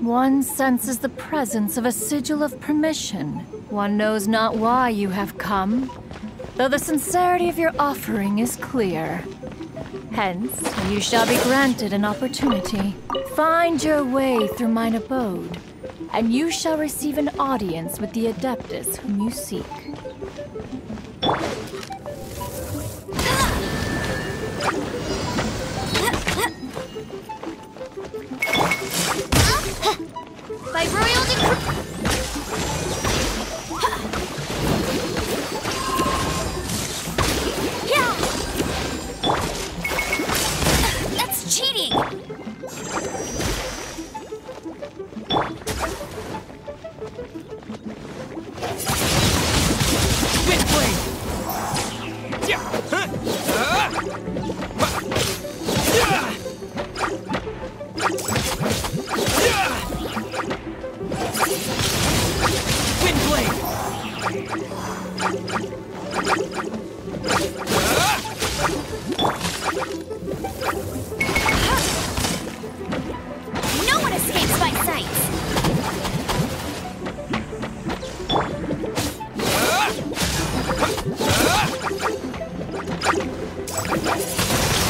One senses the presence of a sigil of permission. One knows not why you have come, though the sincerity of your offering is clear. Hence, you shall be granted an opportunity. Find your way through mine abode, and you shall receive an audience with the Adeptus whom you seek. By royal decree. That's cheating! Let's go.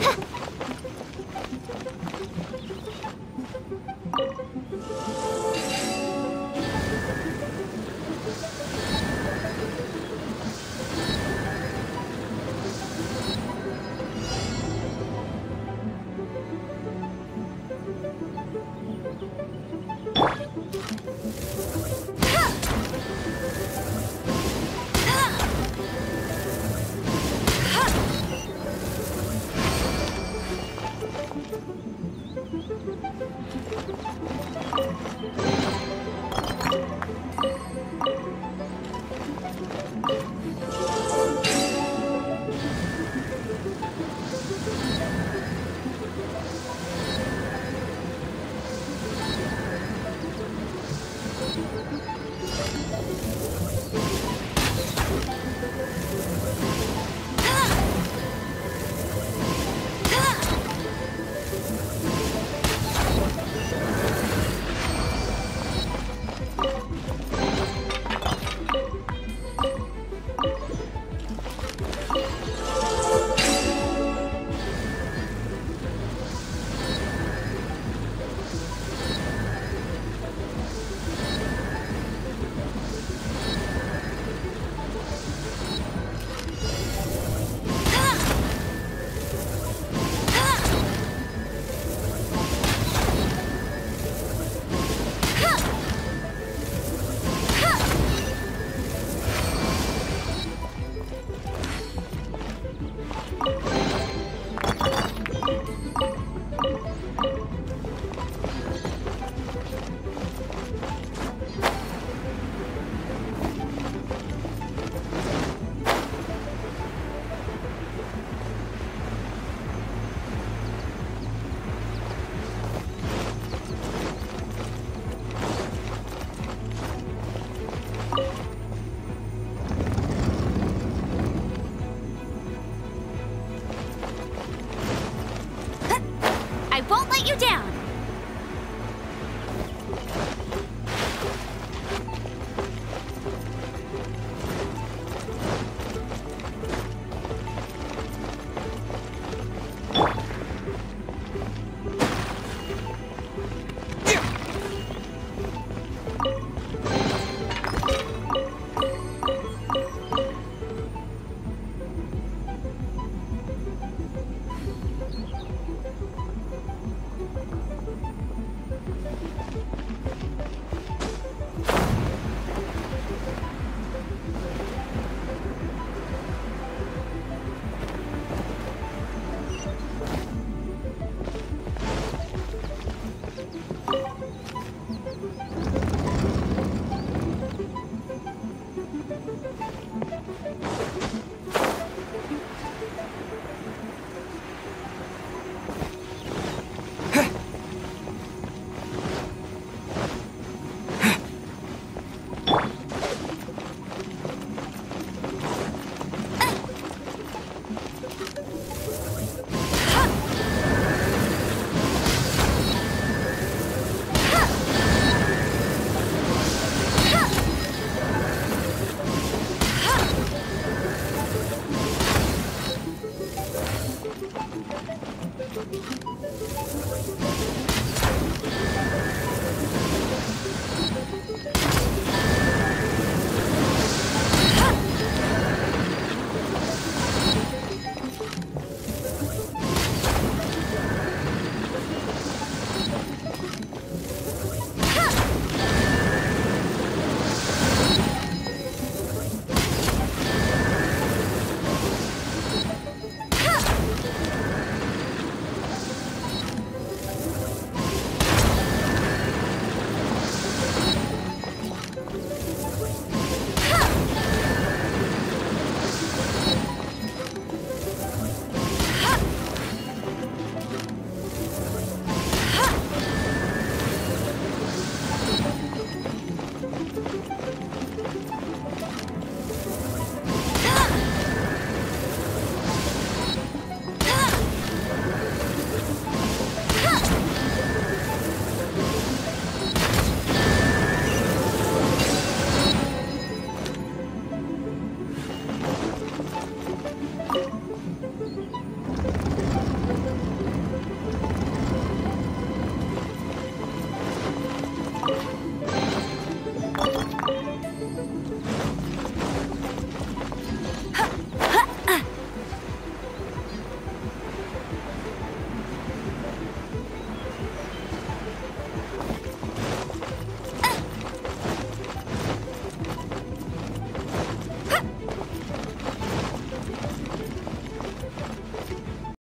はっ